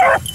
Yeah.